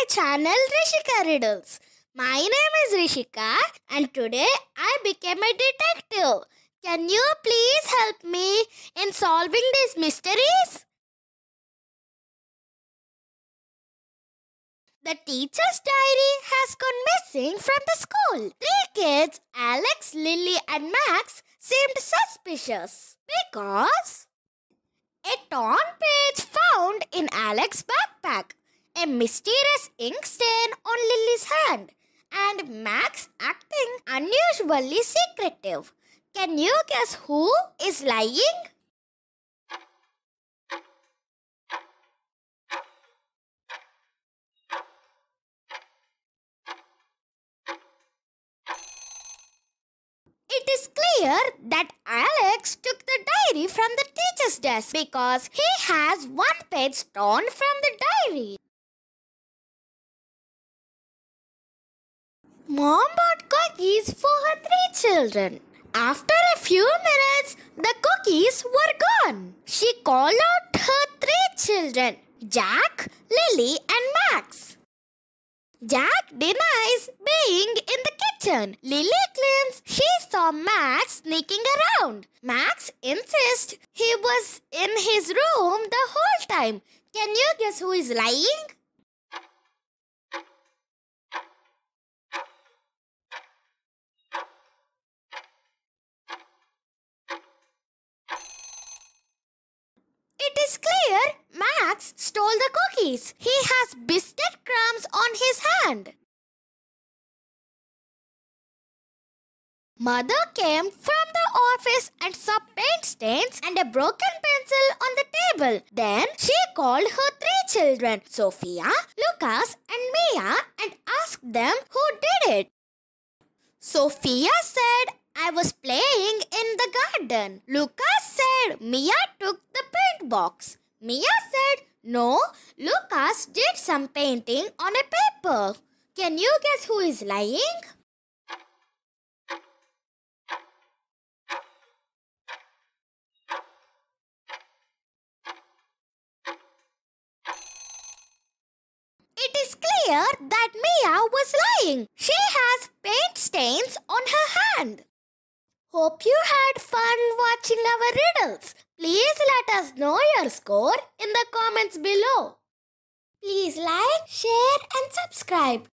my channel Rishika Riddles. My name is Rishika and today I became a detective. Can you please help me in solving these mysteries? The teacher's diary has gone missing from the school. Three kids, Alex, Lily, and Max, seemed suspicious because a torn page found in Alex's backpack, a mysterious ink stain on Lily's hand, and Max acting unusually secretive. Can you guess who is lying? It is clear that Alex took the diary from the teacher's desk because he has one page torn from the diary. Mom bought cookies for her three children. After a few minutes, the cookies were gone. She called out her three children Jack, Lily, and Max. Jack denies being in the kitchen. Lily claims she saw Max sneaking around. Max insists he was in his room the whole time. Can you guess who is lying? It is clear Max stole the cookies. He has biscuit crumbs on his hand. Mother came from the office and saw paint stains and a broken pencil on the table. Then she called her three children, Sophia, Lucas, and Mia, and asked them who did it. Sophia said, I was playing in the garden. Lucas said, Mia took box. Mia said, No, Lucas did some painting on a paper. Can you guess who is lying? It is clear that Mia was lying. She has paint stains on her hand. Hope you had fun watching our riddles. Please let us know your score in the comments below. Please like, share, and subscribe.